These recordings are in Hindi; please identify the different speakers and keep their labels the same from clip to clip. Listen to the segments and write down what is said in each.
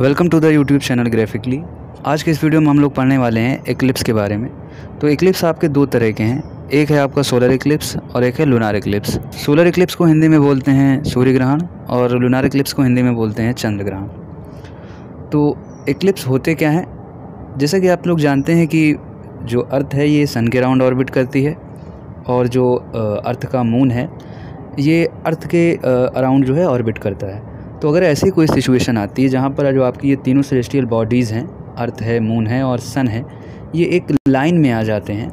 Speaker 1: Welcome to the YouTube channel graphically आज के इस वीडियो में हम लोग पढ़ने वाले हैं एक्लिप्स के बारे में। तो एक्लिप्स आपके दो तरह के हैं। एक है आपका सोलर एक्लिप्स और एक है लूनार एक्लिप्स सोलर एक्लिप्स को हिंदी में बोलते हैं सूर्य ग्रहण और लूनार एक्लिप्स को हिंदी में बोलते हैं चंद्र ग्रहण। तो एक्लिप्स होते क्या हैं? जैसा कि आप लोग जानते हैं कि जो अर्थ है, ये सन के राउंड ऑर्बिट करती है और जो अर्थ का मून है, ये अर्थ के अराउंड जो है ऑर्बिट करता है। तो अगर ऐसी कोई सिचुएशन आती है जहाँ पर जो आपकी ये तीनों सेलेस्टियल बॉडीज़ हैं अर्थ है मून है और सन है, ये एक लाइन में आ जाते हैं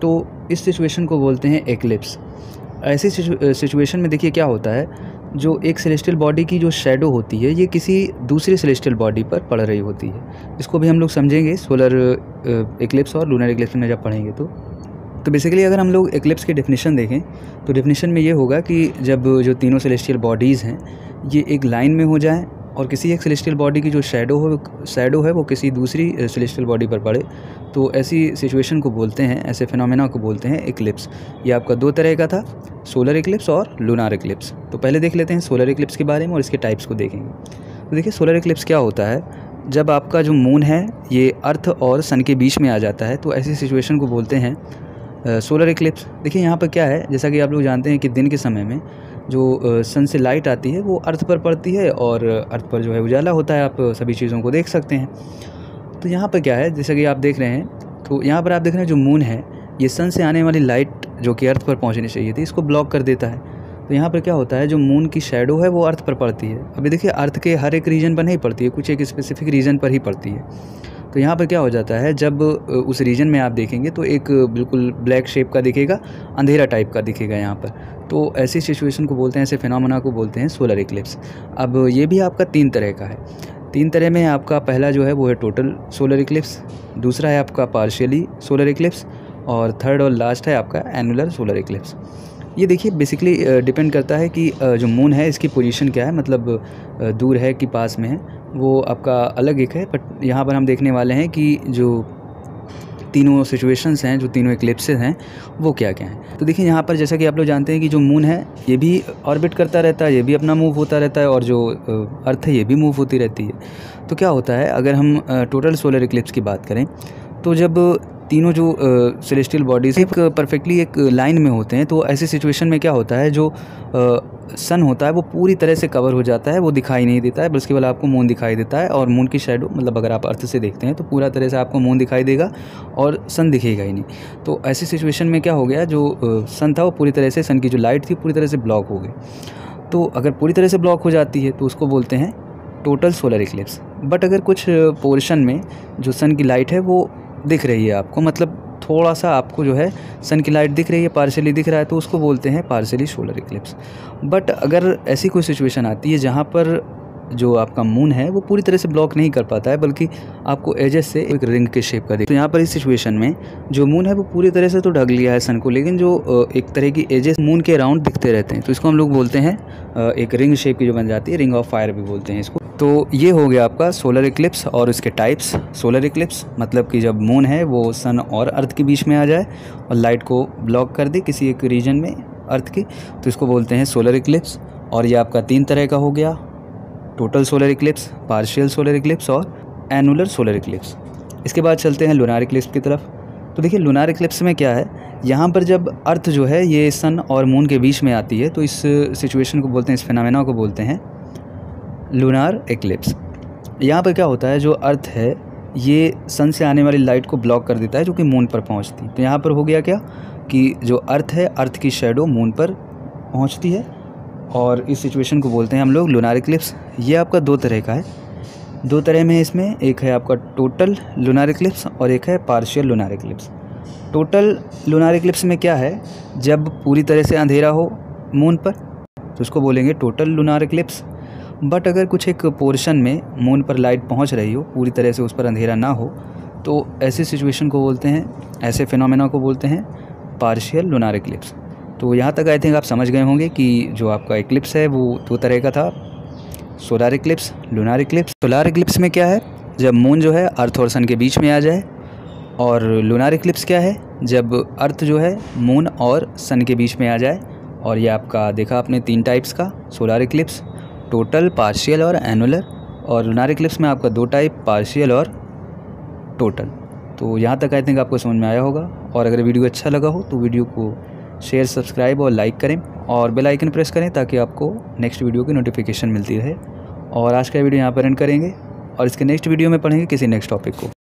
Speaker 1: तो इस सिचुएशन को बोलते हैं एक्लिप्स ऐसी सिचुएशन में देखिए क्या होता है, जो एक सेलेस्टियल बॉडी की जो शेडो होती है, ये किसी दूसरे सेलेस्टियल बॉडी पर पड़ रही होती है। इसको भी हम लोग समझेंगे सोलर एक्लिप्स और लूनर एक्लिप्स में जब पढ़ेंगे तो। तो बेसिकली अगर हम लोग एक्लिप्स की डेफिनेशन देखें तो डेफिनेशन में ये होगा कि जब जो तीनों सेलेस्टियल बॉडीज़ हैं, ये एक लाइन में हो जाए और किसी एक सेलेस्टियल बॉडी की जो शेडो हो शेडो है वो किसी दूसरी सेलेस्टियल बॉडी पर पड़े तो ऐसी सिचुएशन को बोलते हैं, ऐसे फिनोमेना को बोलते हैं एक्लिप्स ये आपका दो तरह का था सोलर एक्लिप्स और लूनार एक्लिप्स तो पहले देख लेते हैं सोलर एक्लिप्स के बारे में और इसके टाइप्स को देखेंगे. तो देखिए सोलर एक्लिप्स क्या होता है? जब आपका जो मून है, ये अर्थ और सन के बीच में आ जाता है तो ऐसी सिचुएशन को बोलते हैं सोलर इक्लिप्स देखिए, यहाँ पर क्या है, जैसा कि आप लोग जानते हैं कि दिन के समय में जो सन से लाइट आती है, वो अर्थ पर पड़ती है और अर्थ पर जो है उजाला होता है। आप सभी चीज़ों को देख सकते हैं। तो यहाँ पर क्या है, जैसा कि आप देख रहे हैं तो यहाँ पर आप देख रहे हैं जो मून है, ये सन से आने वाली लाइट जो कि अर्थ पर पहुँचनी चाहिए थी, इसको ब्लॉक कर देता है। तो यहाँ पर क्या होता है, जो मून की शेडो है, वो अर्थ पर पड़ती है। अभी देखिए अर्थ के हर एक रीजन पर नहीं पड़ती है, कुछ एक स्पेसिफिक रीजन पर ही पड़ती है। तो यहाँ पर क्या हो जाता है, जब उस रीजन में आप देखेंगे तो एक बिल्कुल ब्लैक शेप का दिखेगा, अंधेरा टाइप का दिखेगा यहाँ पर। तो ऐसी सिचुएशन को बोलते हैं, ऐसे फिनोमेना को बोलते हैं सोलर इक्लिप्स अब ये भी आपका तीन तरह का है। तीन तरह में आपका पहला जो है वो है टोटल सोलर इक्लिप्स दूसरा है आपका पार्शियली सोलर इक्लिप्स और थर्ड और लास्ट है आपका एनुलर सोलर इक्लिप्स ये देखिए बेसिकली डिपेंड करता है कि जो मून है, इसकी पोजीशन क्या है मतलब दूर है कि पास में है, वो आपका अलग एक है बट यहाँ पर हम देखने वाले हैं कि जो तीनों सिचुएशंस हैं, जो तीनों एक्लिप्सेस हैं, वो क्या क्या हैं। तो देखिए, यहाँ पर जैसा कि आप लोग जानते हैं कि जो मून है, ये भी ऑर्बिट करता रहता है, ये भी अपना मूव होता रहता है, और जो अर्थ है, ये भी मूव होती रहती है। तो क्या होता है, अगर हम टोटल सोलर इक्लिप्स की बात करें तो जब तीनों जो सेलेस्टियल बॉडीज़ एक परफेक्टली एक लाइन में होते हैं तो ऐसी सिचुएशन में क्या होता है, जो सन होता है, वो पूरी तरह से कवर हो जाता है, वो दिखाई नहीं देता है, बल्कि केवल आपको मून दिखाई देता है, और मून की शेडो मतलब अगर आप अर्थ से देखते हैं तो पूरा तरह से आपको मून दिखाई देगा, और सन दिखेगा ही नहीं। तो ऐसी सिचुएशन में क्या हो गया, जो सन था, वो पूरी तरह से सन की जो लाइट थी, पूरी तरह से ब्लॉक हो गई। तो अगर पूरी तरह से ब्लॉक हो जाती है तो उसको बोलते हैं टोटल सोलर इक्लिप्स बट अगर कुछ पोर्शन में जो सन की लाइट है, वो दिख रही है आपको। मतलब थोड़ा सा आपको जो है सन की लाइट दिख रही है पार्सली दिख रहा है तो उसको बोलते हैं पार्सली सोलर इक्लिप्स। बट अगर ऐसी कोई सिचुएशन आती है जहाँ पर जो आपका मून है, वो पूरी तरह से ब्लॉक नहीं कर पाता है, बल्कि आपको एजेस से एक रिंग के शेप का दे तो यहाँ पर इस सिचुएशन में जो मून है, वो पूरी तरह से तो ढक लिया है सन को, लेकिन जो एक तरह की एजेस मून के अराउंड दिखते रहते हैं। तो इसको हम लोग बोलते हैं एक रिंग शेप की जो बन जाती है रिंग ऑफ़ फायर भी बोलते हैं इसको। तो ये हो गया आपका सोलर इक्लिप्स और इसके टाइप्स सोलर इक्लिप्स मतलब कि जब मून है, वो सन और अर्थ के बीच में आ जाए और लाइट को ब्लॉक कर दे किसी एक रीजन में अर्थ की तो इसको बोलते हैं सोलर इक्लिप्स और ये आपका तीन तरह का हो गया। Total solar eclipse, partial solar eclipse और एनुलर सोलर इक्लिप्स। इसके बाद चलते हैं लुनार इक्लिप्स की तरफ़। तो देखिए, लुनार इक्लिप्स में क्या है? यहाँ पर जब अर्थ जो है, ये सन और मून के बीच में आती है तो इस सिचुएशन को बोलते हैं, इस फिनमिना को बोलते हैं लूनार एक्लिप्स यहाँ पर क्या होता है, जो अर्थ है, ये सन से आने वाली लाइट को ब्लॉक कर देता है, जो कि मून पर पहुँचती। तो यहाँ पर हो गया क्या? कि जो अर्थ है, अर्थ की शेडो मून पर पहुँचती है। और इस सिचुएशन को बोलते हैं हम लोग लूनार इक्लिप्स ये आपका दो तरह का है। दो तरह में इसमें एक है आपका टोटल लूनार इक्लिप्स और एक है partial lunar eclipse total lunar eclipse में क्या है? जब पूरी तरह से अंधेरा हो मून पर तो उसको बोलेंगे टोटल लूनार इक्लिप्स बट अगर कुछ एक पोर्शन में मून पर लाइट पहुँच रही हो, पूरी तरह से उस पर अंधेरा ना हो तो ऐसी सिचुएशन को बोलते हैं, ऐसे फिनोमेना को बोलते हैं पार्शियल लूनार इक्लिप्स तो यहाँ तक आई थिंक आप समझ गए होंगे कि जो आपका इक्लिप्स है, वो दो तरह का था। Solar eclipse lunar eclipse solar eclipse में क्या है? जब मून जो है अर्थ और सन के बीच में आ जाए, और लूनार इक्लिप्स क्या है? जब अर्थ जो है मून और सन के बीच में आ जाए, और ये आपका देखा आपने तीन टाइप्स का सोलार इक्लिप्स टोटल पार्शियल और एनुलर और लुनार इक्लिप्स में आपका दो टाइप पार्शियल और टोटल तो यहाँ तक आई थिंक आपको समझ में आया होगा। और अगर वीडियो अच्छा लगा हो तो वीडियो को शेयर सब्सक्राइब और लाइक करें और बेल आइकन प्रेस करें ताकि आपको नेक्स्ट वीडियो की नोटिफिकेशन मिलती रहे। और आज का वीडियो यहाँ पर एंड करेंगे और इसके नेक्स्ट वीडियो में पढ़ेंगे किसी नेक्स्ट टॉपिक को।